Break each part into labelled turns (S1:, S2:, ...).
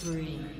S1: spree.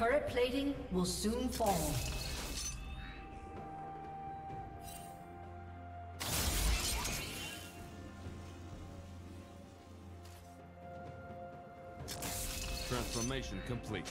S1: Turret plating will soon fall.
S2: Transformation complete.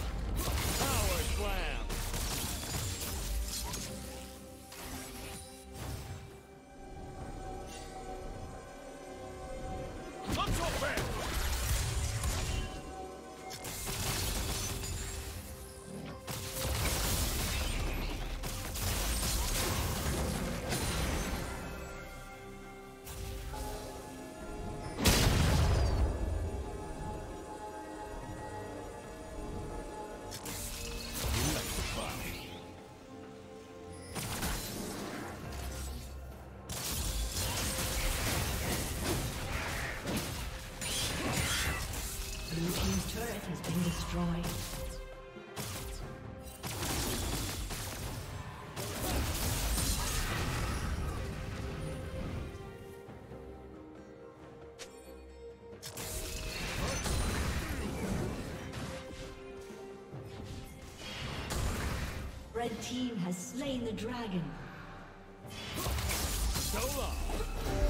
S1: Turret has been destroyed. Red team has slain the dragon.
S2: So long.